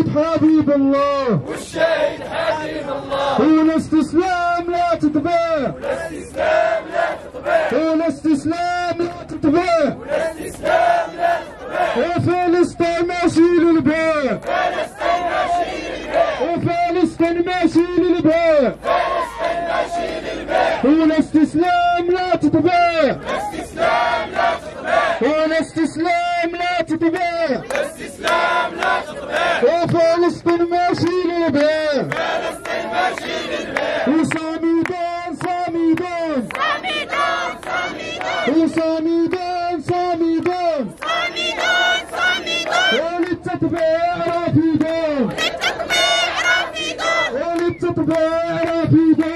والشهيد حبيب الله. والشهيد حبيب الله. والاستسلام لا تتباع والاستسلام لا تتباع والاستسلام لا تتباع والاستسلام لا تتباع وفلسطين ماشي للبيع فلسطين ماشي للبيع وفلسطين ماشي للبيع فلسطين ماشي للبيع والاستسلام لا تتباع O Samidon, Samidon. Samidon, Samidon. O Samidon, Samidon. Samidon, Samidon. Ele tatuou a vida. Ele tatuou a vida. Ele tatuou a vida.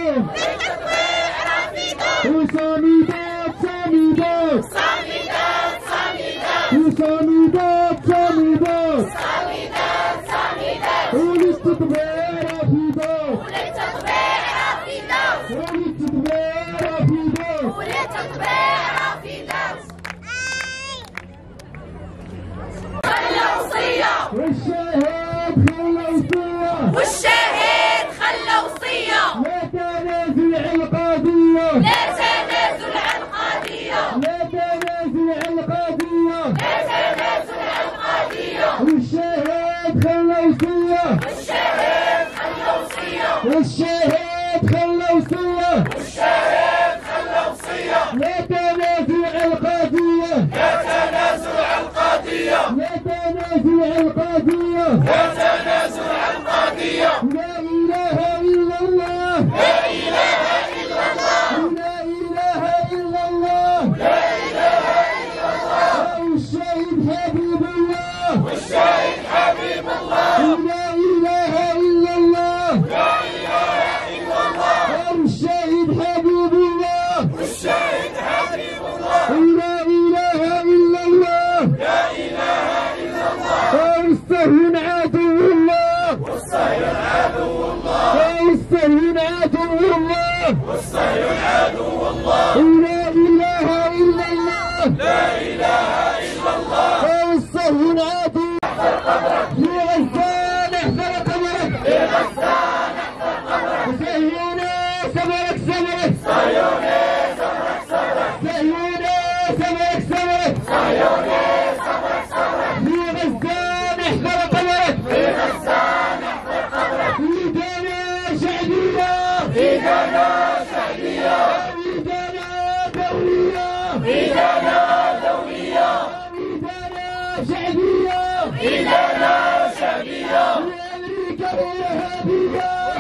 مسلم والسيل الآن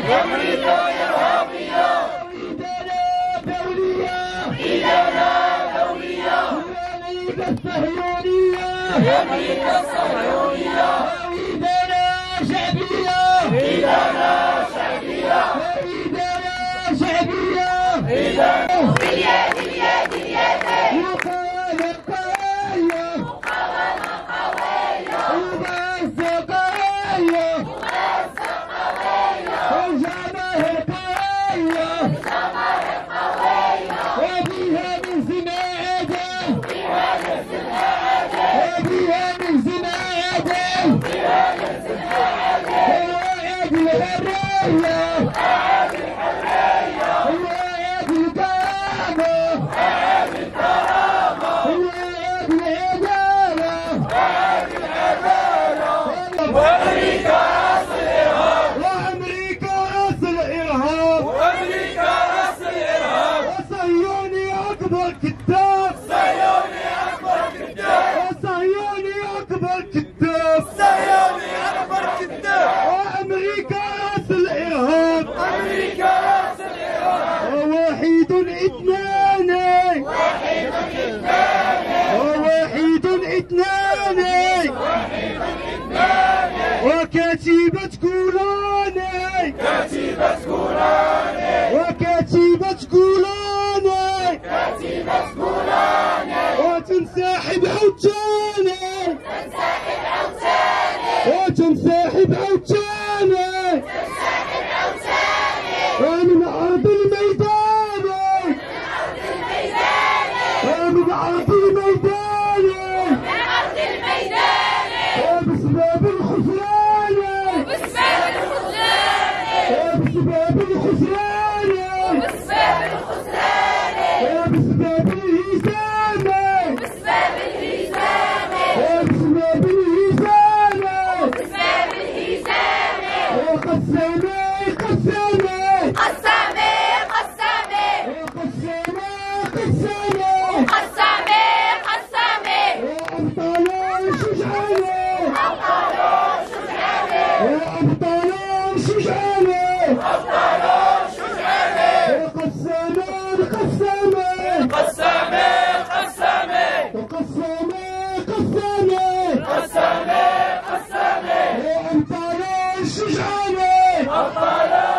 أمريكا دولية إيدانا شعبية. أكبر كذاب صهيوني أكبر كذاب صهيوني اكبر كذاب صهيوني اكبر كذاب أمريكا راس الإرهاب. أمريكا راس الارهاب ووحيد اثناني وحيد اثناني وحيد اثنان. وحيد اثنان. وكتيبة كولاني كتيبة كولاني وكتيبة كولاني تنسحب عوتاني وتنسحب عوتاني الطيور شجعانه الطيور قسامه قسامه قسامه قسامه قسامه قسامه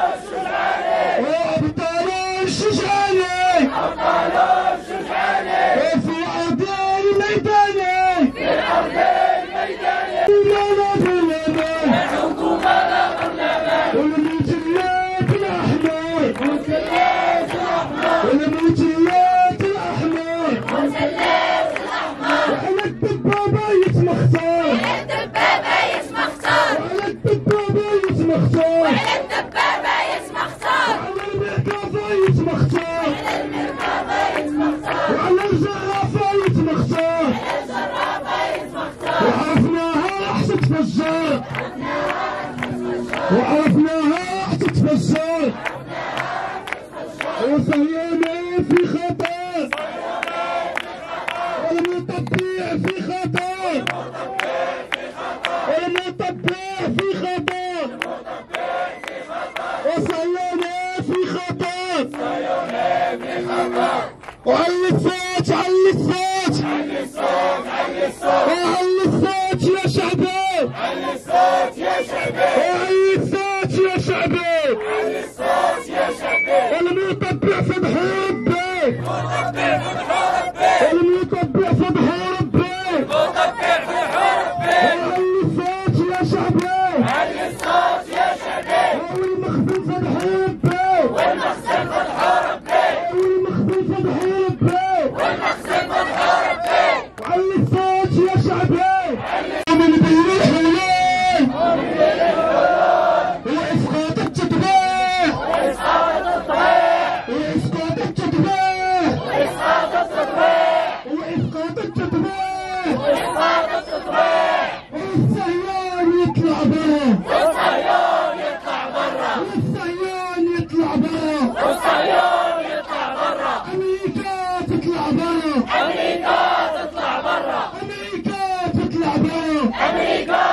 وصيانة في خطر والمطبع في خطأ والمطبع في خطأ وصيانة في خطر وعلي الصوت علي الصوت. علي الصوت علي الصوت والصهيون يطلع برا. والصهيون يطلع برا. يطلع برا. يطلع برا. أمريكا تطلع برا. أمريكا تطلع برا. أمريكا تطلع برا. أمريكا